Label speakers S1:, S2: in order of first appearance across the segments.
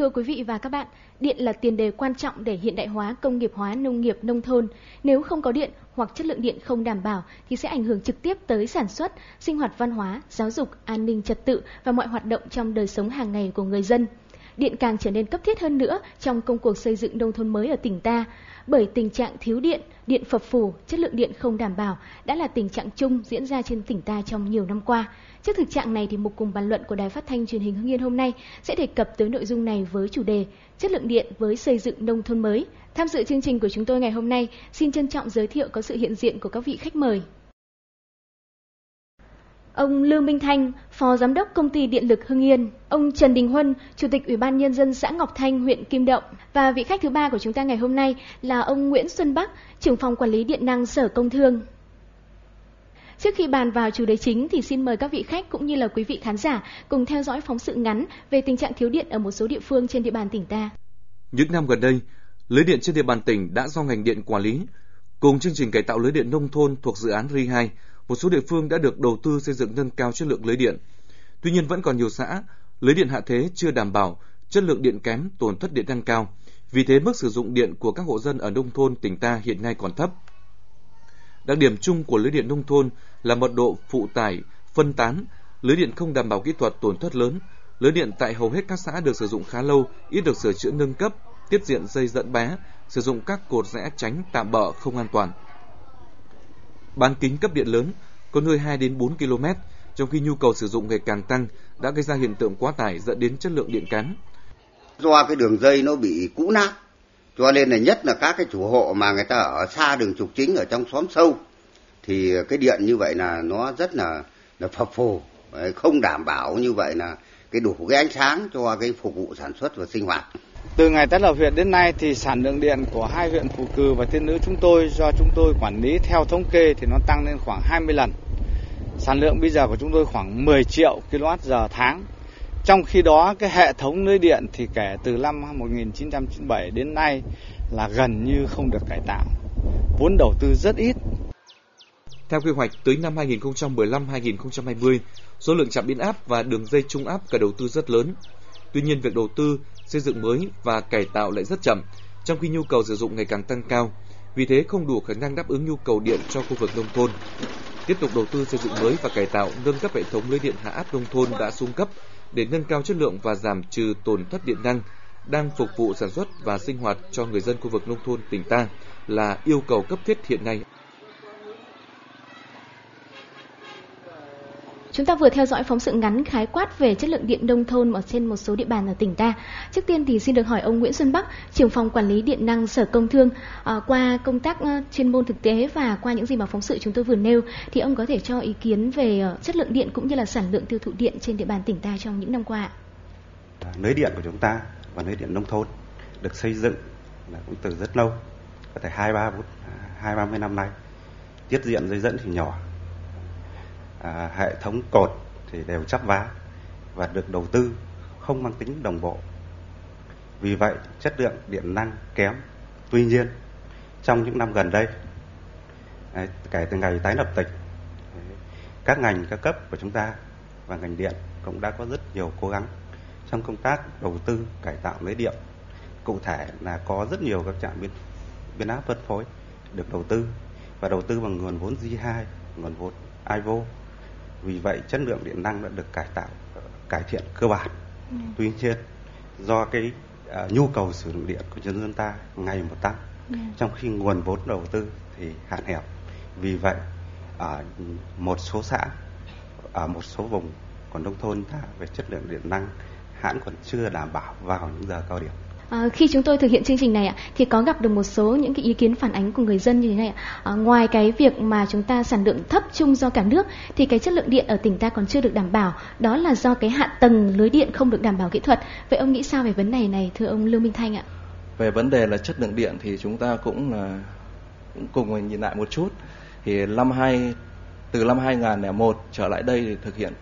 S1: Thưa quý vị và các bạn, điện là tiền đề quan trọng để hiện đại hóa công nghiệp hóa nông nghiệp nông thôn. Nếu không có điện hoặc chất lượng điện không đảm bảo thì sẽ ảnh hưởng trực tiếp tới sản xuất, sinh hoạt văn hóa, giáo dục, an ninh trật tự và mọi hoạt động trong đời sống hàng ngày của người dân. Điện càng trở nên cấp thiết hơn nữa trong công cuộc xây dựng nông thôn mới ở tỉnh ta, bởi tình trạng thiếu điện, điện phập phù, chất lượng điện không đảm bảo đã là tình trạng chung diễn ra trên tỉnh ta trong nhiều năm qua. Trước thực trạng này thì mục cùng bàn luận của Đài Phát thanh Truyền hình Hưng Yên hôm nay sẽ đề cập tới nội dung này với chủ đề Chất lượng điện với xây dựng nông thôn mới. Tham dự chương trình của chúng tôi ngày hôm nay, xin trân trọng giới thiệu có sự hiện diện của các vị khách mời. Ông Lương Minh Thanh, Phó Giám đốc Công ty Điện lực Hưng Yên, ông Trần Đình Huân, Chủ tịch Ủy ban Nhân dân xã Ngọc Thanh, huyện Kim Động và vị khách thứ ba của chúng ta ngày hôm nay là ông Nguyễn Xuân Bắc, trưởng phòng quản lý điện năng Sở Công Thương. Trước khi bàn vào chủ đề chính thì xin mời các vị khách cũng như là quý vị khán giả cùng theo dõi phóng sự ngắn về tình trạng thiếu điện ở một số địa phương trên địa bàn tỉnh ta.
S2: Những năm gần đây, lưới điện trên địa bàn tỉnh đã do ngành điện quản lý. Cùng chương trình cải tạo lưới điện nông thôn thuộc dự án RI 2, một số địa phương đã được đầu tư xây dựng nâng cao chất lượng lưới điện. Tuy nhiên vẫn còn nhiều xã, lưới điện hạ thế chưa đảm bảo, chất lượng điện kém, tổn thất điện tăng cao. Vì thế mức sử dụng điện của các hộ dân ở nông thôn tỉnh ta hiện nay còn thấp. Đặc điểm chung của lưới điện nông thôn là mật độ phụ tải, phân tán, lưới điện không đảm bảo kỹ thuật tổn thất lớn. Lưới điện tại hầu hết các xã được sử dụng khá lâu, ít được sửa chữa nâng cấp, tiết diện dây dẫn bé, sử dụng các cột rẽ tránh tạm bỡ không an toàn. Bán kính cấp điện lớn có nơi 2 đến 4 km, trong khi nhu cầu sử dụng ngày càng tăng đã gây ra hiện tượng quá tải dẫn đến chất lượng điện kém.
S3: Do cái đường dây nó bị cũ nát, cho nên là nhất là các cái chủ hộ mà người ta ở xa đường trục chính ở trong xóm sâu thì cái điện như vậy là nó rất là là phập phù không đảm bảo như vậy là cái đủ cái ánh sáng cho cái phục vụ sản xuất và sinh hoạt.
S4: Từ ngày tái lập huyện đến nay thì sản lượng điện của hai huyện Phù Cử và Tiên Nữ chúng tôi do chúng tôi quản lý theo thống kê thì nó tăng lên khoảng 20 lần. Sản lượng bây giờ của chúng tôi khoảng 10 triệu kWh tháng. Trong khi đó cái hệ thống lưới điện thì kể từ năm 1997 đến nay là gần như không được cải tạo. Vốn đầu tư rất ít.
S2: Theo quy hoạch tới năm 2015-2020, số lượng trạm biến áp và đường dây trung áp cả đầu tư rất lớn. Tuy nhiên việc đầu tư, xây dựng mới và cải tạo lại rất chậm, trong khi nhu cầu sử dụng ngày càng tăng cao. Vì thế không đủ khả năng đáp ứng nhu cầu điện cho khu vực nông thôn. Tiếp tục đầu tư xây dựng mới và cải tạo nâng cấp hệ thống lưới điện hạ áp nông thôn đã xuống cấp để nâng cao chất lượng và giảm trừ tổn thất điện năng đang phục vụ sản xuất và sinh hoạt cho người dân khu vực nông thôn tỉnh ta là yêu cầu cấp thiết hiện nay.
S1: Chúng ta vừa theo dõi phóng sự ngắn khái quát về chất lượng điện nông thôn ở trên một số địa bàn ở tỉnh ta. Trước tiên thì xin được hỏi ông Nguyễn Xuân Bắc, trưởng phòng quản lý điện năng Sở Công Thương, à, qua công tác à, chuyên môn thực tế và qua những gì mà phóng sự chúng tôi vừa nêu, thì ông có thể cho ý kiến về à, chất lượng điện cũng như là sản lượng tiêu thụ điện trên địa bàn tỉnh ta trong những năm qua.
S5: Lưới dạ, điện của chúng ta và lưới điện nông thôn được xây dựng là cũng từ rất lâu, có thể hai ba hai ba mươi năm nay. Tiết diện dây dẫn thì nhỏ, à, hệ thống cột thì đều chắp vá và được đầu tư không mang tính đồng bộ. Vì vậy, chất lượng điện năng kém. Tuy nhiên, trong những năm gần đây, kể từ ngày tái lập tỉnh, các ngành các cấp của chúng ta và ngành điện cũng đã có rất nhiều cố gắng trong công tác đầu tư cải tạo lưới điện. Cụ thể là có rất nhiều các trạm biến, biến áp phân phối được đầu tư và đầu tư bằng nguồn vốn G2, nguồn vốn IVO vì vậy chất lượng điện năng đã được cải tạo cải thiện cơ bản ừ. tuy nhiên do cái uh, nhu cầu sử dụng điện của nhân dân ta ngày một tăng ừ. trong khi nguồn vốn đầu tư thì hạn hẹp vì vậy ở một số xã ở một số vùng còn nông thôn ta về chất lượng điện năng hãng còn chưa đảm bảo vào những giờ cao điểm
S1: À, khi chúng tôi thực hiện chương trình này ạ, thì có gặp được một số những cái ý kiến phản ánh của người dân như thế này ạ. À, ngoài cái việc mà chúng ta sản lượng thấp chung do cả nước, thì cái chất lượng điện ở tỉnh ta còn chưa được đảm bảo. Đó là do cái hạ tầng lưới điện không được đảm bảo kỹ thuật. Vậy ông nghĩ sao về vấn đề này, thưa ông Lương Minh Thanh ạ?
S6: Về vấn đề là chất lượng điện thì chúng ta cũng là cũng cùng mình nhìn lại một chút. Thì năm hai từ năm 2001 trở lại đây thì thực hiện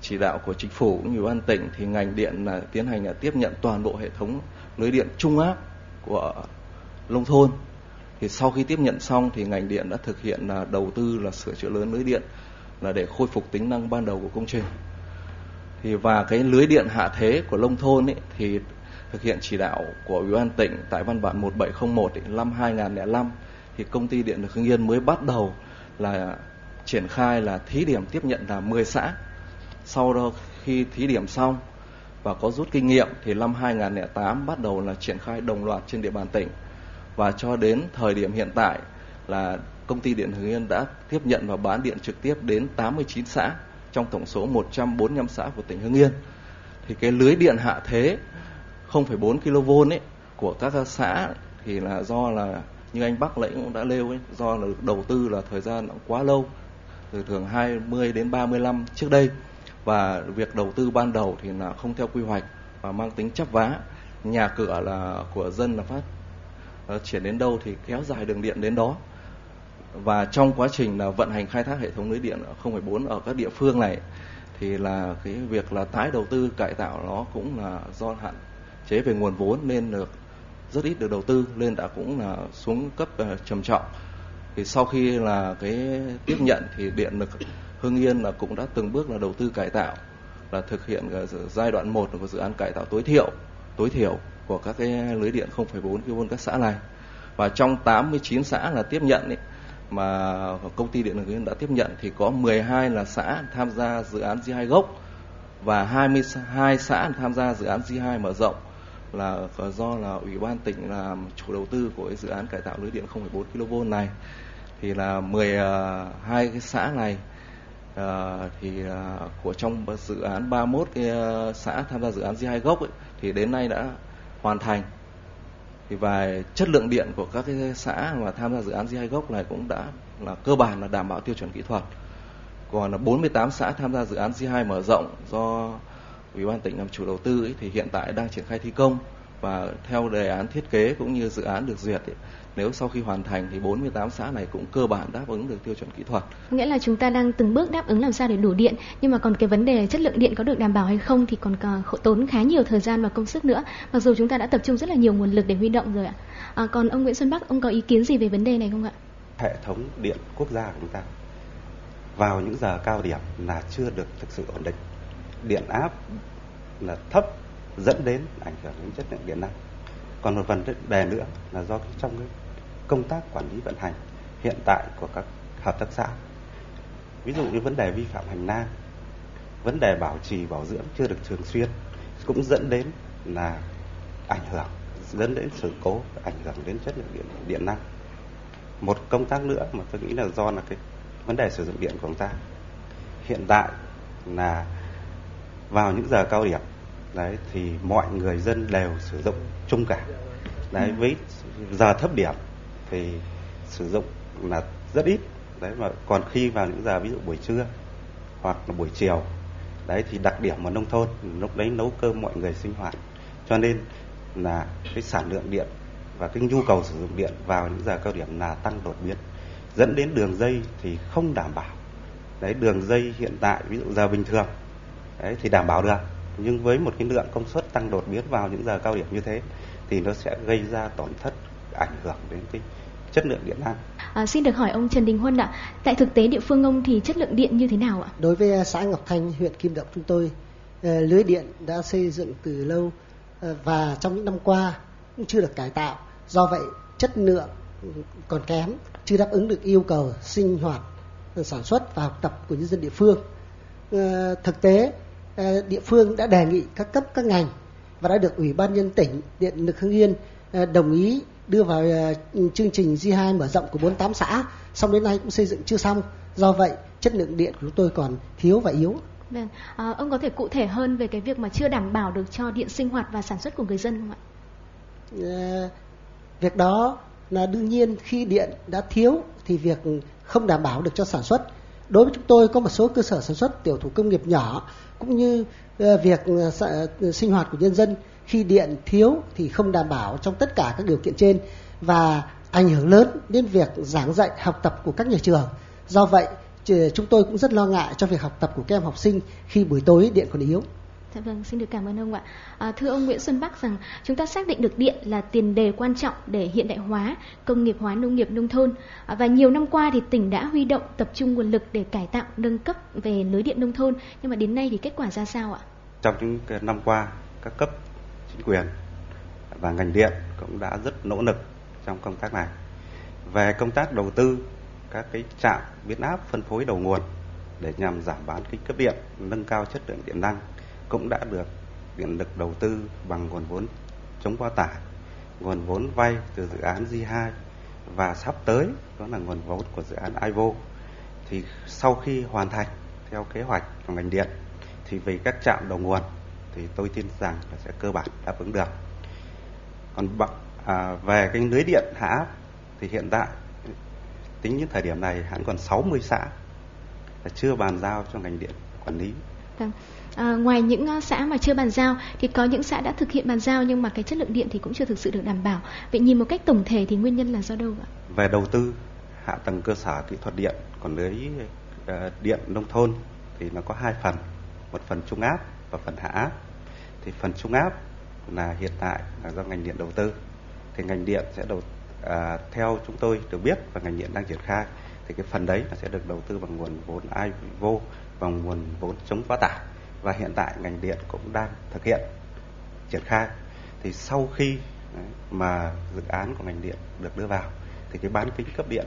S6: chỉ đạo của chính phủ cũng như ban tỉnh thì ngành điện là tiến hành là tiếp nhận toàn bộ hệ thống lưới điện trung áp của nông thôn thì sau khi tiếp nhận xong thì ngành điện đã thực hiện là đầu tư là sửa chữa lớn lưới điện là để khôi phục tính năng ban đầu của công trình thì và cái lưới điện hạ thế của nông thôn ấy, thì thực hiện chỉ đạo của Ủy ban tỉnh tại văn bản 1701 năm 2005 thì công ty điện lực Hưng Yên mới bắt đầu là triển khai là thí điểm tiếp nhận là 10 xã. Sau đó khi thí điểm xong và có rút kinh nghiệm thì năm 2008 bắt đầu là triển khai đồng loạt trên địa bàn tỉnh. Và cho đến thời điểm hiện tại là công ty điện Hưng Yên đã tiếp nhận và bán điện trực tiếp đến 89 xã trong tổng số 145 xã của tỉnh Hưng Yên. Thì cái lưới điện hạ thế 0,4 kV ấy của các xã thì là do là như anh Bắc Lễ cũng đã nêu ấy, do là đầu tư là thời gian quá lâu, từ thường 20 đến 35 trước đây và việc đầu tư ban đầu thì là không theo quy hoạch và mang tính chấp vá. Nhà cửa là của dân là phát ờ, triển đến đâu thì kéo dài đường điện đến đó. Và trong quá trình là vận hành khai thác hệ thống lưới điện 0,4 ở các địa phương này thì là cái việc là tái đầu tư cải tạo nó cũng là do hạn chế về nguồn vốn nên được rất ít được đầu tư nên đã cũng là xuống cấp ờ, trầm trọng. Thì sau khi là cái tiếp nhận thì điện lực Hưng Yên là cũng đã từng bước là đầu tư cải tạo là thực hiện ờ, giai đoạn 1 của dự án cải tạo tối thiểu tối thiểu của các cái lưới điện 0,4 kV các xã này. Và trong 89 xã là tiếp nhận ấy, mà công ty điện lực Yên đã tiếp nhận thì có 12 là xã tham gia dự án G2 gốc và 22 xã tham gia dự án G2 mở rộng là do là ủy ban tỉnh là chủ đầu tư của cái dự án cải tạo lưới điện 0,4 kV này. Thì là 12 ờ, cái xã này uh, thì uh, của trong dự án 31 cái ờ, xã tham gia dự án G2 gốc ấy, thì đến nay đã hoàn thành. Thì và chất lượng điện của các cái xã mà tham gia dự án G2 gốc này cũng đã là cơ bản là đảm bảo tiêu chuẩn kỹ thuật. Còn là 48 xã tham gia dự án G2 mở rộng do ủy ban tỉnh làm chủ đầu tư ấy, thì hiện tại đang triển khai thi công và theo đề án thiết kế cũng như dự án được duyệt ấy, nếu sau khi hoàn thành thì 48 xã này cũng cơ bản đáp ứng được tiêu chuẩn kỹ thuật.
S1: Nghĩa là chúng ta đang từng bước đáp ứng làm sao để đủ điện, nhưng mà còn cái vấn đề chất lượng điện có được đảm bảo hay không thì còn tốn khá nhiều thời gian và công sức nữa. Mặc dù chúng ta đã tập trung rất là nhiều nguồn lực để huy động rồi ạ. À, còn ông Nguyễn Xuân Bắc, ông có ý kiến gì về vấn đề này không ạ?
S5: Hệ thống điện quốc gia của chúng ta vào những giờ cao điểm là chưa được thực sự ổn định. Điện áp là thấp dẫn đến ảnh hưởng đến chất lượng điện năng. Còn một vấn đề nữa là do trong cái công tác quản lý vận hành hiện tại của các hợp tác xã. Ví dụ như vấn đề vi phạm hành lang, vấn đề bảo trì, bảo dưỡng chưa được thường xuyên cũng dẫn đến là ảnh hưởng, dẫn đến sự cố, ảnh hưởng đến chất lượng điện điện năng. Một công tác nữa mà tôi nghĩ là do là cái vấn đề sử dụng điện của chúng ta. Hiện tại là vào những giờ cao điểm đấy, thì mọi người dân đều sử dụng chung cả. Đấy, với giờ thấp điểm thì sử dụng là rất ít. Đấy, mà còn khi vào những giờ ví dụ buổi trưa hoặc là buổi chiều, đấy, thì đặc điểm ở nông thôn, lúc đấy nấu cơm mọi người sinh hoạt. Cho nên là cái sản lượng điện và cái nhu cầu sử dụng điện vào những giờ cao điểm là tăng đột biến, dẫn đến đường dây thì không đảm bảo. Đấy, đường dây hiện tại ví dụ giờ bình thường, đấy, thì đảm bảo được nhưng với một cái lượng công suất tăng đột biến vào những giờ cao điểm như thế thì nó sẽ gây ra tổn thất ảnh hưởng đến cái chất lượng điện năng.
S1: À, xin được hỏi ông Trần Đình Huân ạ, tại thực tế địa phương ông thì chất lượng điện như thế nào ạ?
S7: Đối với xã Ngọc Thanh, huyện Kim Động chúng tôi, ờ, lưới điện đã xây dựng từ lâu ờ, và trong những năm qua cũng chưa được cải tạo. Do vậy chất lượng còn kém, chưa đáp ứng được yêu cầu sinh hoạt, sản xuất và học tập của nhân dân địa phương. Ờ, thực tế địa phương đã đề nghị các cấp các ngành và đã được ủy ban nhân tỉnh điện lực hưng yên đồng ý đưa vào uh, chương trình G2 mở rộng của 48 xã, xong đến nay cũng xây dựng chưa xong. Do vậy, chất lượng điện của chúng tôi còn thiếu và yếu.
S1: Vâng, à, ông có thể cụ thể hơn về cái việc mà chưa đảm bảo được cho điện sinh hoạt và sản xuất của người dân không ạ?
S7: À, việc đó là đương nhiên khi điện đã thiếu thì việc không đảm bảo được cho sản xuất. Đối với chúng tôi có một số cơ sở sản xuất tiểu thủ công nghiệp nhỏ cũng như ờ, việc ờ, ờ, sinh hoạt của nhân dân khi điện thiếu thì không đảm bảo trong tất cả các điều kiện trên và ảnh hưởng lớn đến việc giảng dạy học tập của các nhà trường. Do vậy, chúng tôi cũng rất lo ngại cho việc học tập của các em học sinh khi buổi tối điện còn yếu.
S1: Dạ vâng, xin được cảm ơn ông ạ. À, thưa ông Nguyễn Xuân Bắc rằng chúng ta xác định được điện là tiền đề quan trọng để hiện đại hóa, công nghiệp hóa nông nghiệp nông thôn à, và nhiều năm qua thì tỉnh đã huy động tập trung nguồn lực để cải tạo nâng cấp về lưới điện nông thôn nhưng mà đến nay thì kết quả ra sao ạ?
S5: Trong những năm qua, các cấp chính quyền và ngành điện cũng đã rất nỗ lực trong công tác này. Về công tác đầu tư các cái trạm biến áp phân phối đầu nguồn để nhằm giảm bán kích cấp điện, nâng cao chất lượng điện năng cũng đã được điện lực đầu tư bằng nguồn vốn chống quá tải, nguồn vốn vay từ dự án G2 và sắp tới đó là nguồn vốn của dự án IVO. Thì sau khi hoàn thành theo kế hoạch của ngành điện thì về các trạm đầu nguồn thì tôi tin rằng là sẽ cơ bản đáp ứng được. Còn à, về cái lưới điện hạ áp thì hiện tại tính đến thời điểm này hãng còn 60 xã là chưa bàn giao cho ngành điện quản lý.
S1: Vâng. À, ngoài những ờ, xã mà chưa bàn giao thì có những xã đã thực hiện bàn giao nhưng mà cái chất lượng điện thì cũng chưa thực sự được đảm bảo. Vậy nhìn một cách tổng thể thì nguyên nhân là do đâu ạ?
S5: Về đầu tư hạ tầng cơ sở kỹ thuật điện còn lưới ờ, điện nông thôn thì nó có hai phần, một phần trung áp và phần hạ áp. Thì phần trung áp là hiện tại là do ngành điện đầu tư thì ngành điện sẽ đầu à, theo chúng tôi được biết và ngành điện đang triển khai thì cái phần đấy nó sẽ được đầu tư bằng nguồn vốn IVO và nguồn vốn chống quá tải và hiện tại ngành điện cũng đang thực hiện, triển khai. Thì sau khi mà dự án của ngành điện được đưa vào, thì cái bán kính cấp điện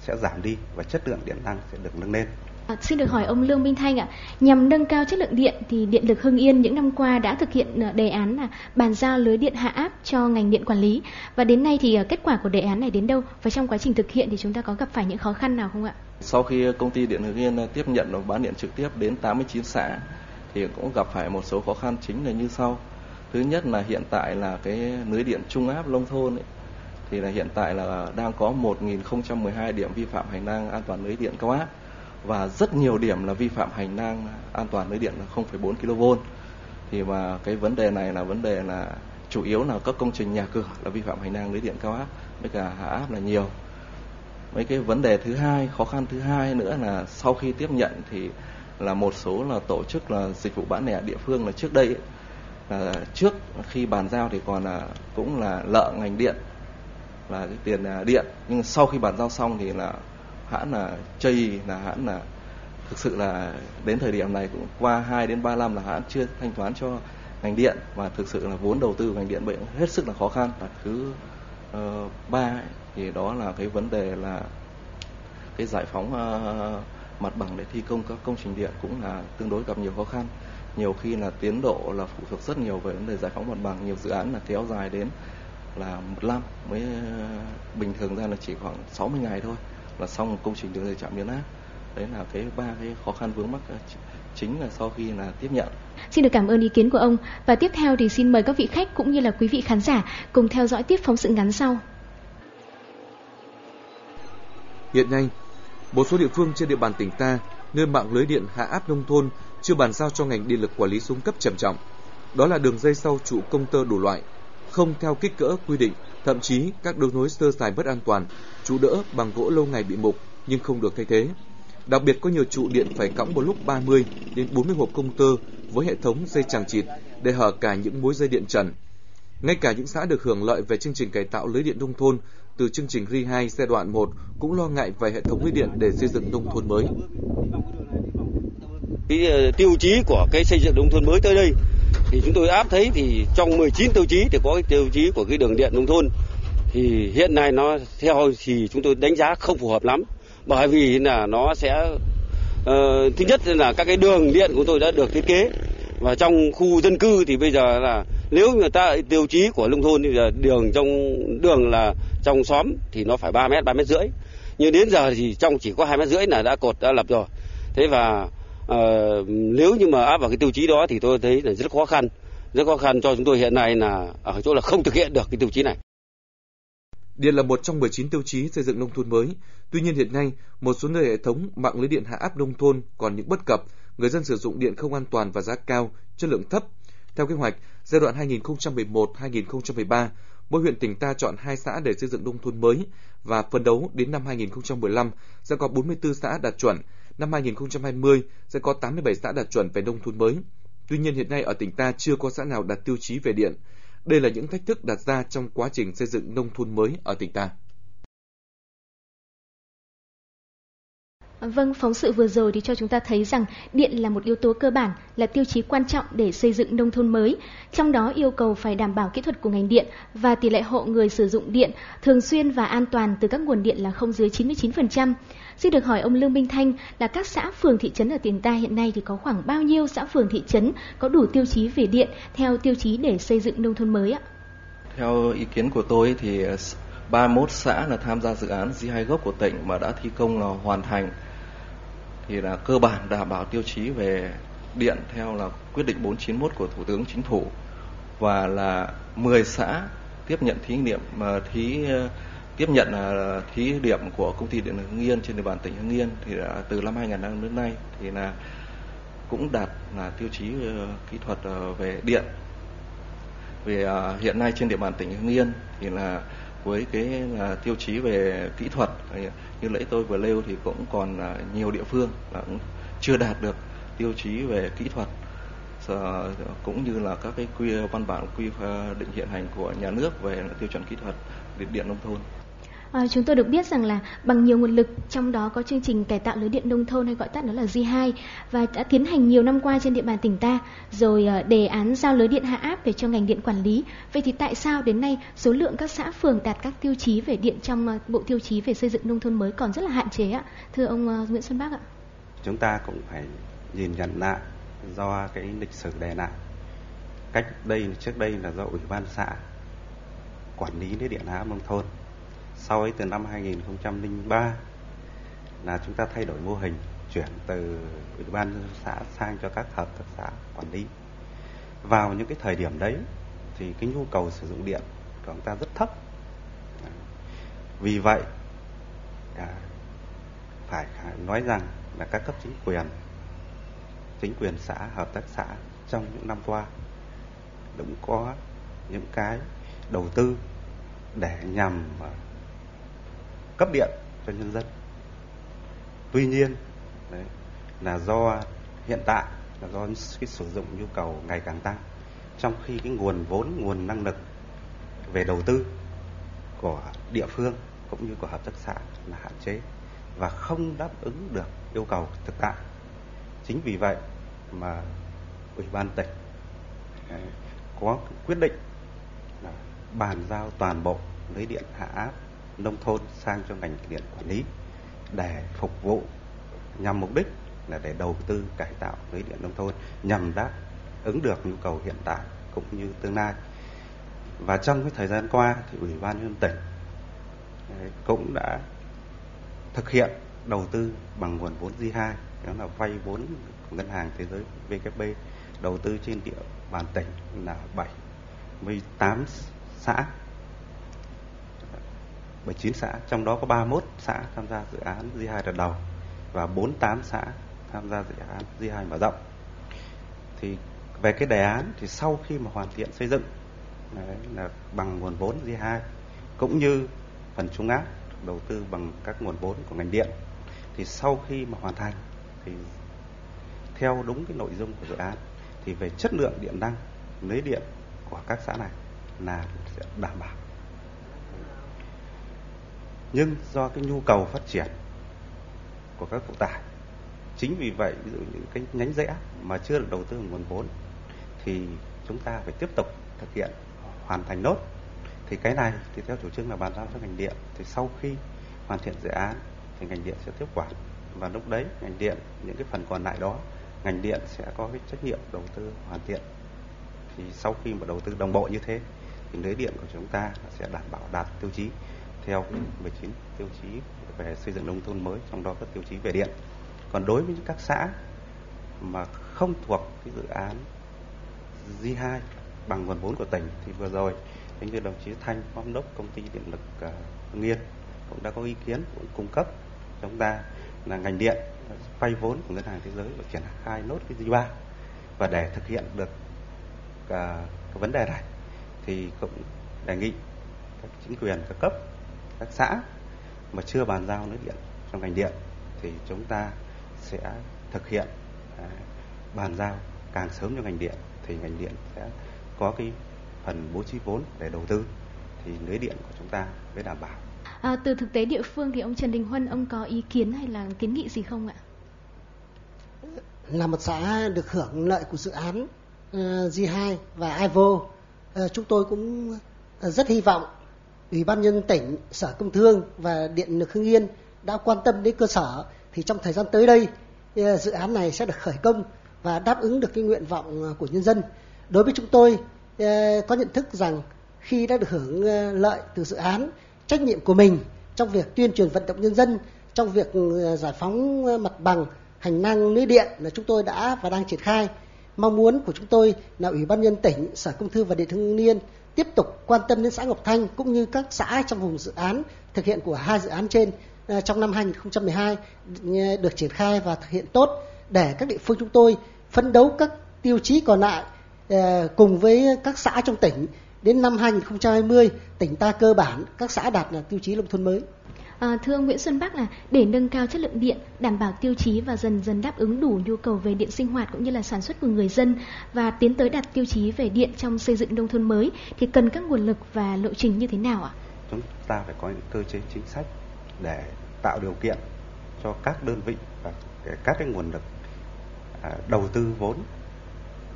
S5: sẽ giảm đi và chất lượng điện năng sẽ được nâng lên.
S1: À, xin được hỏi ông Lương Minh Thanh ạ, nhằm nâng cao chất lượng điện thì Điện lực Hưng Yên những năm qua đã thực hiện ờ, đề án là bàn giao lưới điện hạ áp cho ngành điện quản lý và đến nay thì ờ, kết quả của đề án này đến đâu và trong quá trình thực hiện thì chúng ta có gặp phải những khó khăn nào không ạ?
S6: Sau khi công ty Điện Hưng Yên tiếp nhận và bán điện trực tiếp đến 89 xã thì cũng gặp phải một số khó khăn chính là như sau. Thứ nhất là hiện tại là cái lưới điện trung áp nông thôn ấy, thì là hiện tại là đang có 1.012 điểm vi phạm hành lang an toàn lưới điện cao áp và rất nhiều điểm là vi phạm hành lang an toàn lưới điện là 0,4 kV. Thì mà cái vấn đề này là vấn đề là chủ yếu là các công trình nhà cửa là vi phạm hành lang lưới điện cao áp với cả hạ áp là nhiều. Mấy cái vấn đề thứ hai, khó khăn thứ hai nữa là sau khi tiếp nhận thì là một số là tổ chức là dịch vụ bán lẻ địa phương là trước đây ấy, là trước khi bàn giao thì còn là cũng là lợ ngành điện là cái tiền à, điện nhưng sau khi bàn giao xong thì là hãng là chây là hãng là thực sự là đến thời điểm này cũng qua 2 đến 3 năm là hãng chưa thanh toán cho ngành điện và thực sự là vốn đầu tư ngành điện bệnh hết sức là khó khăn. Và thứ uh, ba ấy, thì đó là cái vấn đề là cái giải phóng uh, mặt bằng để thi công các công trình điện cũng là tương đối gặp nhiều khó khăn. Nhiều khi là tiến độ là phụ thuộc rất nhiều về vấn đề giải phóng mặt bằng nhiều dự án là kéo dài đến là một năm mới ờ, bình thường ra là chỉ khoảng 60 ngày thôi là xong một công trình đường dây trạm biến áp đấy là cái ba cái khó khăn vướng mắc ờ, chính là sau khi là tiếp nhận
S1: Xin được cảm ơn ý kiến của ông và tiếp theo thì xin mời các vị khách cũng như là quý vị khán giả cùng theo dõi tiếp phóng sự ngắn sau.
S2: Hiện nay, một số địa phương trên địa bàn tỉnh ta nơi mạng lưới điện hạ áp nông thôn chưa bàn giao cho ngành điện lực quản lý xuống cấp trầm trọng. Đó là đường dây sau trụ công tơ đủ loại, không theo kích cỡ quy định, thậm chí các đấu nối sơ sài bất an toàn, trụ đỡ bằng gỗ lâu ngày bị mục nhưng không được thay thế. Đặc biệt có nhiều trụ điện phải cõng một lúc 30 đến 40 hộp công tơ với hệ thống dây chằng chịt để hở cả những mối dây điện trần. Ngay cả những xã được hưởng lợi về chương trình cải tạo lưới điện nông thôn từ chương trình RI 2 giai đoạn 1 cũng lo ngại về hệ thống lưới điện để xây dựng nông thôn mới.
S8: Cái ờ, tiêu chí của cái xây dựng nông thôn mới tới đây thì chúng tôi áp thấy thì trong 19 tiêu chí thì có cái tiêu chí của cái đường điện nông thôn. Thì hiện nay nó theo thì chúng tôi đánh giá không phù hợp lắm. Bởi vì là nó sẽ uh, thứ nhất là các cái đường điện của tôi đã được thiết kế. Và trong khu dân cư thì bây giờ là nếu người ta tiêu chí của nông thôn thì là đường trong đường là trong xóm thì nó phải 3 mét 3 mét rưỡi. Nhưng đến giờ thì trong chỉ có hai mét rưỡi là đã cột đã lập rồi. Thế và Ờ, nếu như mà áp vào cái tiêu chí đó thì tôi thấy là rất khó khăn rất khó khăn cho chúng tôi hiện nay là ở chỗ là không thực hiện được cái tiêu chí này
S2: Điện là một trong 19 tiêu chí xây dựng nông thôn mới. Tuy nhiên hiện nay, một số nơi hệ thống mạng lưới điện hạ áp nông thôn còn những bất cập, người dân sử dụng điện không an toàn và giá cao, chất lượng thấp. Theo kế hoạch, giai đoạn 2011-2013, mỗi huyện tỉnh ta chọn 2 xã để xây dựng nông thôn mới và phấn đấu đến năm 2015 sẽ có 44 xã đạt chuẩn, năm 2020 sẽ có 87 xã đạt chuẩn về nông thôn mới. Tuy nhiên hiện nay ở tỉnh ta chưa có xã nào đạt tiêu chí về điện. Đây là những thách thức đặt ra trong quá trình xây dựng nông thôn mới ở tỉnh ta.
S1: Vâng, phóng sự vừa rồi thì cho chúng ta thấy rằng điện là một yếu tố cơ bản, là tiêu chí quan trọng để xây dựng nông thôn mới. Trong đó yêu cầu phải đảm bảo kỹ thuật của ngành điện và tỷ lệ hộ người sử dụng điện thường xuyên và an toàn từ các nguồn điện là không dưới 99%. Xin được hỏi ông Lương Minh Thanh là các xã phường thị trấn ở Tiền Ta hiện nay thì có khoảng bao nhiêu xã phường thị trấn có đủ tiêu chí về điện theo tiêu chí để xây dựng nông thôn mới ạ?
S6: Theo ý kiến của tôi thì 31 xã là tham gia dự án G2 gốc của tỉnh mà đã thi công là hoàn thành. Thì là cơ bản đảm bảo tiêu chí về điện theo là quyết định 491 của Thủ tướng Chính phủ. Và là 10 xã tiếp nhận thí nghiệm, mà thí, tiếp nhận là thí điểm của công ty điện Hưng Yên trên địa bàn tỉnh Hưng Yên thì đã từ năm 2005 đến nay thì là cũng đạt là tiêu chí ờ, kỹ thuật ờ, về điện. Về ờ, hiện nay trên địa bàn tỉnh Hưng Yên thì là với cái là tiêu chí về kỹ thuật như lễ tôi vừa nêu thì cũng còn à, nhiều địa phương là cũng chưa đạt được tiêu chí về kỹ thuật cũng như là các cái quy, văn bản quy à, định hiện hành của nhà nước về tiêu chuẩn kỹ thuật điện điện nông thôn.
S1: À, chúng tôi được biết rằng là bằng nhiều nguồn lực, trong đó có chương trình cải tạo lưới điện nông thôn hay gọi tắt nó là G2 và đã tiến hành nhiều năm qua trên địa bàn tỉnh ta, rồi ờ, đề án giao lưới điện hạ áp về cho ngành điện quản lý. Vậy thì tại sao đến nay số lượng các xã phường đạt các tiêu chí về điện trong ờ, bộ tiêu chí về xây dựng nông thôn mới còn rất là hạn chế ạ? Thưa ông Nguyễn Xuân Bắc ạ.
S5: Chúng ta cũng phải nhìn nhận lại do cái lịch sử đề lại. Cách đây trước đây là do ủy ban xã quản lý lưới điện hạ áp nông thôn sau ấy từ năm 2003 là chúng ta thay đổi mô hình, chuyển từ ủy ban xã sang cho các hợp tác xã quản lý. Vào những cái thời điểm đấy thì cái nhu cầu sử dụng điện của chúng ta rất thấp. Vì vậy à, phải nói rằng là các cấp chính quyền chính quyền xã, hợp tác xã trong những năm qua cũng có những cái đầu tư để nhằm à, cấp điện cho nhân dân. Tuy nhiên đấy, là do hiện tại là do cái sử dụng nhu cầu ngày càng tăng trong khi cái nguồn vốn nguồn năng lực về đầu tư của địa phương cũng như của hợp tác xã là hạn chế và không đáp ứng được yêu cầu thực tại. Chính vì vậy mà ủy ban tỉnh có quyết định là bàn giao toàn bộ lưới điện hạ áp nông thôn sang cho ngành điện quản lý để phục vụ nhằm mục đích là để đầu tư cải tạo lưới điện nông thôn nhằm đáp ứng được nhu cầu hiện tại cũng như tương lai. Và trong cái thời gian qua thì ủy ban nhân tỉnh cũng đã thực hiện đầu tư bằng nguồn vốn G2 đó là vay vốn của ngân hàng thế giới vkb đầu tư trên địa bàn tỉnh là 78 xã 79 xã, trong đó có 31 xã tham gia dự án Di2 đợt đầu và 48 xã tham gia dự án Di2 mở rộng. Thì về cái đề án thì sau khi mà hoàn thiện xây dựng đấy, là bằng nguồn vốn Di2 cũng như phần trung áp đầu tư bằng các nguồn vốn của ngành điện thì sau khi mà hoàn thành thì theo đúng cái nội dung của dự án thì về chất lượng điện năng lưới điện của các xã này là sẽ đảm bảo nhưng do cái nhu cầu phát triển của các phụ tải, chính vì vậy, ví dụ những cái nhánh rẽ mà chưa được đầu tư nguồn vốn, thì chúng ta phải tiếp tục thực hiện hoàn thành nốt. Thì cái này thì theo chủ trương là bàn giao cho ngành điện, thì sau khi hoàn thiện dự án thì ngành điện sẽ tiếp quản. Và lúc đấy ngành điện, những cái phần còn lại đó, ngành điện sẽ có cái trách nhiệm đầu tư hoàn thiện. Thì sau khi mà đầu tư đồng bộ như thế, thì lưới điện của chúng ta sẽ đảm bảo đạt tiêu chí theo 19 tiêu chí về xây dựng nông thôn mới trong đó có tiêu chí về điện. Còn đối với các xã mà không thuộc cái dự án G2 bằng nguồn vốn của tỉnh thì vừa rồi anh như đồng chí Thanh giám đốc công ty điện lực uh, Hưng Yên cũng đã có ý kiến cũng cung cấp chúng ta là ngành điện vay vốn của ngân hàng thế giới và triển khai nốt cái G3 và để thực hiện được uh, cái vấn đề này thì cũng đề nghị các chính quyền các cấp các xã mà chưa bàn giao lưới điện trong ngành điện thì chúng ta sẽ thực hiện à, bàn giao càng sớm cho ngành điện thì ngành điện sẽ có cái phần bố trí vốn để đầu tư thì lưới điện của chúng ta mới đảm bảo
S1: À, từ thực tế địa phương thì ông Trần Đình Huân ông có ý kiến hay là kiến nghị gì không ạ?
S7: Là một xã được hưởng lợi của dự án uh, G2 và IVO, uh, chúng tôi cũng rất hy vọng Ủy ban nhân tỉnh, Sở Công Thương và Điện lực Hưng Yên đã quan tâm đến cơ sở thì trong thời gian tới đây ờ, dự án này sẽ được khởi công và đáp ứng được cái nguyện vọng ờ, của nhân dân. Đối với chúng tôi ờ, có nhận thức rằng khi đã được hưởng lợi từ dự án trách nhiệm của mình trong việc tuyên truyền vận động nhân dân trong việc giải phóng mặt bằng hành năng lưới điện là chúng tôi đã và đang triển khai mong muốn của chúng tôi là ủy ban nhân tỉnh sở công thương và điện thương niên tiếp tục quan tâm đến xã Ngọc Thanh cũng như các xã trong vùng dự án thực hiện của hai dự án trên à, trong năm 2012 được triển khai và thực hiện tốt để các địa phương chúng tôi phấn đấu các tiêu chí còn lại à, cùng với các xã trong tỉnh Đến năm 2020, tỉnh ta cơ bản các xã đạt là tiêu chí nông thôn mới.
S1: À, thưa ông Nguyễn Xuân Bắc là để nâng cao chất lượng điện, đảm bảo tiêu chí và dần dần đáp ứng đủ nhu cầu về điện sinh hoạt cũng như là sản xuất của người dân và tiến tới đạt tiêu chí về điện trong xây dựng nông thôn mới thì cần các nguồn lực và lộ trình như thế nào ạ?
S5: Chúng ta phải có những cơ chế chính sách để tạo điều kiện cho các đơn vị và các cái nguồn lực à, đầu tư vốn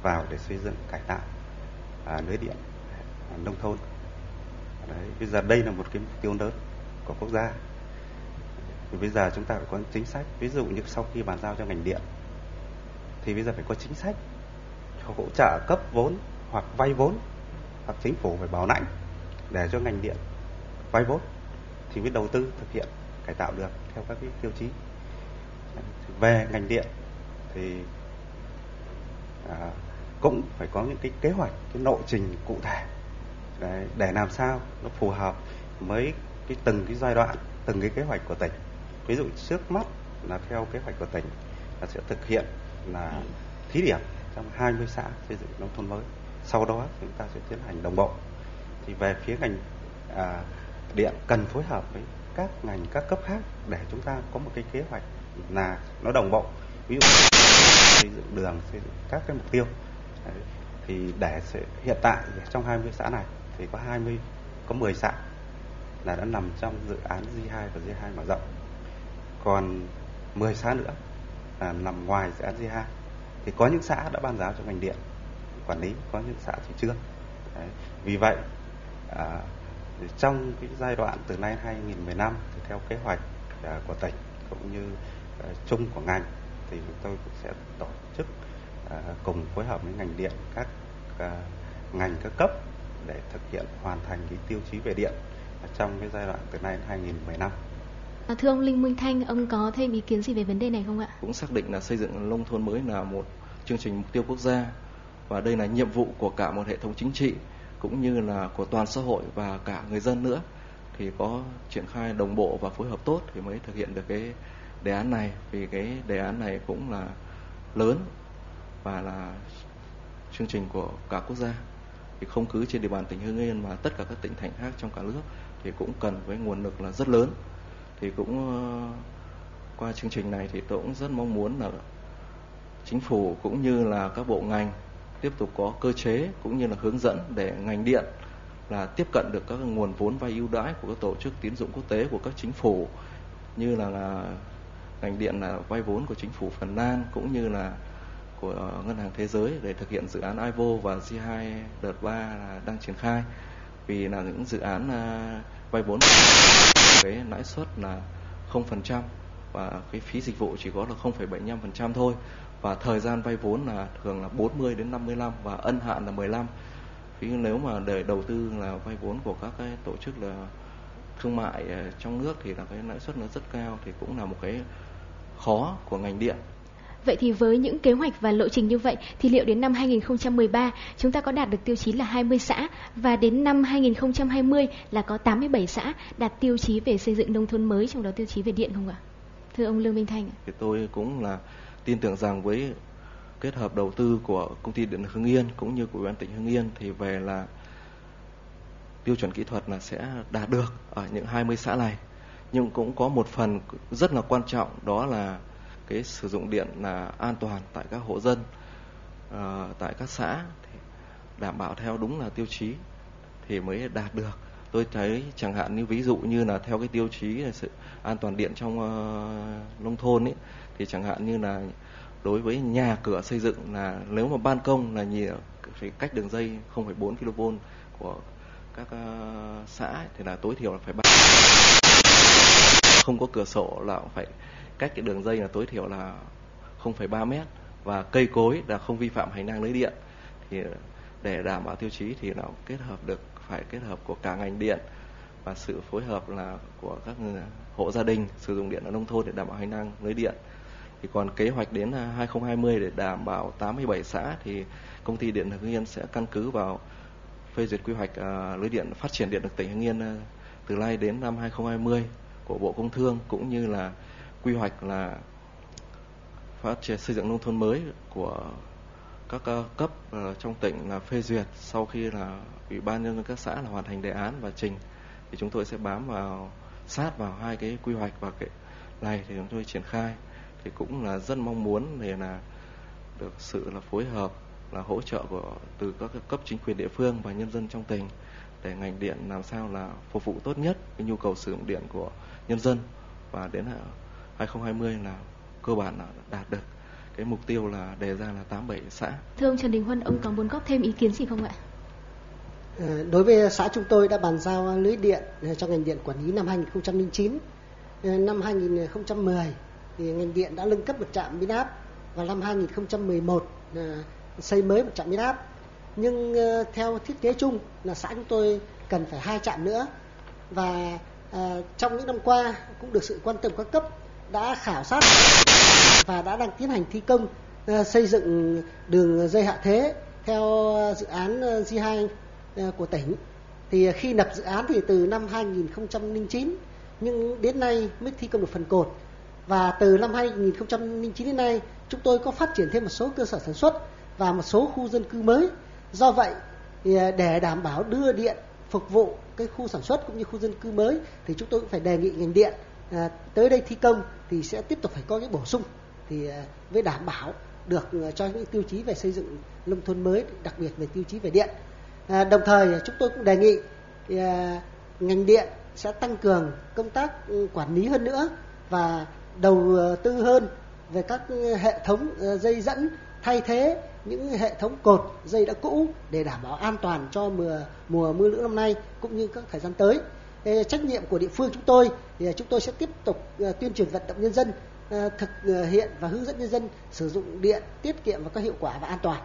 S5: vào để xây dựng cải tạo à, lưới điện à, nông thôn đấy bây giờ đây là một cái mục tiêu lớn của quốc gia. Thì bây giờ chúng ta phải có chính sách. Ví dụ như sau khi bàn giao cho ngành điện thì bây giờ phải có chính sách hỗ trợ cấp vốn hoặc vay vốn. Hoặc chính phủ phải bảo lãnh để cho ngành điện vay vốn thì mới đầu tư thực hiện cải tạo được theo các cái tiêu chí. Về ngành điện thì à, cũng phải có những cái kế hoạch cái lộ trình cụ thể. Để làm sao nó phù hợp với cái từng cái giai đoạn từng cái kế hoạch của tỉnh. Ví dụ trước mắt là theo kế hoạch của tỉnh là sẽ thực hiện là thí điểm trong 20 xã xây dựng nông thôn mới. Sau đó chúng ta sẽ tiến hành đồng bộ. Thì về phía ngành à, điện cần phối hợp với các ngành các cấp khác để chúng ta có một cái kế hoạch là nó đồng bộ. Ví dụ xây dựng đường xây dựng các cái mục tiêu. Đấy. thì để hiện tại trong 20 xã này thì có 20 có 10 xã là đã nằm trong dự án G2 và G2 mở rộng. Còn 10 xã nữa là nằm ngoài dự án G2. Thì có những xã đã ban giao cho ngành điện quản lý, có những xã thì chưa. Đấy. Vì vậy à, trong cái giai đoạn từ nay 2015 thì theo kế hoạch à, của tỉnh cũng như à, chung của ngành thì chúng tôi cũng sẽ tổ chức à, cùng phối hợp với ngành điện các à, ngành các cấp để thực hiện hoàn thành cái tiêu chí về điện trong cái giai đoạn từ nay đến 2015.
S1: À, thưa ông Linh Minh Thanh, ông có thêm ý kiến gì về vấn đề này không ạ?
S6: Cũng xác định là xây dựng nông thôn mới là một chương trình mục tiêu quốc gia và đây là nhiệm vụ của cả một hệ thống chính trị cũng như là của toàn xã hội và cả người dân nữa thì có triển khai đồng bộ và phối hợp tốt thì mới thực hiện được cái đề án này vì cái đề án này cũng là lớn và là chương trình của cả quốc gia thì không cứ trên địa bàn tỉnh Hưng Yên mà tất cả các tỉnh thành khác trong cả nước thì cũng cần với nguồn lực là rất lớn. Thì cũng ờ, qua chương trình này thì tôi cũng rất mong muốn là chính phủ cũng như là các bộ ngành tiếp tục có cơ chế cũng như là hướng dẫn để ngành điện là tiếp cận được các nguồn vốn vay ưu đãi của các tổ chức tín dụng quốc tế của các chính phủ như là, là ngành điện là vay vốn của chính phủ Phần Lan cũng như là của ờ, ngân hàng thế giới để thực hiện dự án IVO và G2 đợt 3 là đang triển khai vì là những dự án à, vay vốn cái lãi suất là 0% và cái phí dịch vụ chỉ có là 0,75% thôi. Và thời gian vay vốn là thường là 40 đến 55 và ân hạn là 15 vì nếu mà để đầu tư là vay vốn của các cái tổ chức là thương mại à, trong nước thì là cái lãi suất nó rất cao thì cũng là một cái khó của ngành điện.
S1: Vậy thì với những kế hoạch và lộ trình như vậy, thì liệu đến năm 2013 chúng ta có đạt được tiêu chí là 20 xã và đến năm 2020 là có 87 xã đạt tiêu chí về xây dựng nông thôn mới trong đó tiêu chí về điện không ạ? Thưa ông Lương Minh Thanh.
S6: Thì tôi cũng là tin tưởng rằng với kết hợp đầu tư của công ty điện Hưng Yên cũng như của ủy ban tỉnh Hưng Yên thì về là tiêu chuẩn kỹ thuật là sẽ đạt được ở những 20 xã này. Nhưng cũng có một phần rất là quan trọng, đó là cái sử dụng điện là an toàn tại các hộ dân ờ, tại các xã thì đảm bảo theo đúng là tiêu chí thì mới đạt được. Tôi thấy chẳng hạn như ví dụ như là theo cái tiêu chí là sự an toàn điện trong uh, nông thôn ấy thì chẳng hạn như là đối với nhà cửa xây dựng là nếu mà ban công là nhiều phải cách đường dây 0,4 kV của các uh, xã thì là tối thiểu là phải 3 không có cửa sổ là phải cách cái đường dây là tối thiểu là 0,3 mét và cây cối là không vi phạm hành lang lưới điện. Thì để đảm bảo tiêu chí thì nó kết hợp được phải kết hợp của cả ngành điện và sự phối hợp là của các hộ gia đình sử dụng điện ở nông thôn để đảm bảo hành lang lưới điện. Thì còn kế hoạch đến à, 2020 để đảm bảo 87 xã thì công ty điện Hưng Yên sẽ căn cứ vào phê duyệt quy hoạch à, lưới điện phát triển điện lực tỉnh Hưng Yên à, từ nay đến năm 2020 của Bộ Công Thương cũng như là quy hoạch là phát triển xây dựng nông thôn mới của các ờ, cấp ờ, trong tỉnh là phê duyệt sau khi là ủy ban nhân dân các xã là hoàn thành đề án và trình. Thì chúng tôi sẽ bám vào, sát vào hai cái quy hoạch và cái này thì chúng tôi triển khai. Thì cũng là rất mong muốn để là được sự là phối hợp, là hỗ trợ của, từ các cấp chính quyền địa phương và nhân dân trong tỉnh để ngành điện làm sao là phục vụ tốt nhất cái nhu cầu sử dụng điện của nhân dân và đến ờ, 2020 là cơ bản là đạt được cái mục tiêu là đề ra là 87 xã.
S1: Thưa ông Trần Đình Huân, ông có muốn góp thêm ý kiến gì không ạ?
S7: Ờ, đối với xã chúng tôi đã bàn giao lưới điện cho ngành điện quản lý năm 2009. Ờ, năm 2010 thì ngành điện đã nâng cấp một trạm biến áp và năm 2011 xây mới một trạm biến áp nhưng theo thiết kế chung là xã chúng tôi cần phải hai trạm nữa và trong những năm qua cũng được sự quan tâm các cấp đã khảo sát và đã đang tiến hành thi công ờ, xây dựng đường dây hạ thế theo ờ, dự án ờ, G2 của tỉnh. Thì khi lập dự án thì từ năm 2009 nhưng đến nay mới thi công được phần cột. Và từ năm 2009 đến nay, chúng tôi có phát triển thêm một số cơ sở sản xuất và một số khu dân cư mới. Do vậy để đảm bảo đưa điện phục vụ cái khu sản xuất cũng như khu dân cư mới, thì chúng tôi cũng phải đề nghị ngành điện à, tới đây thi công thì sẽ tiếp tục phải có cái bổ sung thì ờ, à, với đảm bảo được ờ, cho những tiêu chí về xây dựng nông thôn mới đặc biệt về tiêu chí về điện à, đồng thời chúng tôi cũng đề nghị à, ngành điện sẽ tăng cường công tác ừ, quản lý hơn nữa và đầu tư hơn về các ừ, hệ thống dây dẫn thay thế những hệ thống cột dây đã cũ để đảm bảo an toàn cho mùa mùa mưa lũ năm nay cũng như các thời gian tới. Trách nhiệm của địa phương chúng tôi thì chúng tôi sẽ tiếp tục ờ, tuyên truyền vận động nhân dân ờ, thực ờ, hiện và hướng dẫn nhân dân sử dụng điện, tiết kiệm và có hiệu quả và an toàn.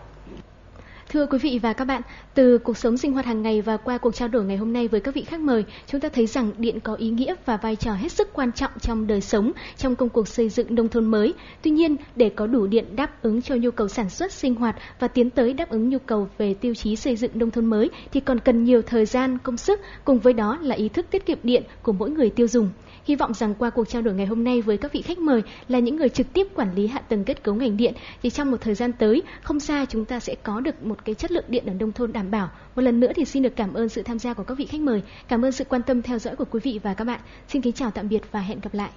S1: Thưa quý vị và các bạn, từ cuộc sống sinh hoạt hàng ngày và qua cuộc trao đổi ngày hôm nay với các vị khách mời, chúng ta thấy rằng điện có ý nghĩa và vai trò hết sức quan trọng trong đời sống, trong công cuộc xây dựng nông thôn mới. Tuy nhiên, để có đủ điện đáp ứng cho nhu cầu sản xuất, sinh hoạt và tiến tới đáp ứng nhu cầu về tiêu chí xây dựng nông thôn mới thì còn cần nhiều thời gian, công sức, cùng với đó là ý thức tiết kiệm điện của mỗi người tiêu dùng. Hy vọng rằng qua cuộc trao đổi ngày hôm nay với các vị khách mời là những người trực tiếp quản lý hạ tầng kết cấu ngành điện thì trong một thời gian tới không xa chúng ta sẽ có được một cái chất lượng điện ở nông thôn đảm bảo. Một lần nữa thì xin được cảm ơn sự tham gia của các vị khách mời, cảm ơn sự quan tâm theo dõi của quý vị và các bạn. Xin kính chào tạm biệt và hẹn gặp lại.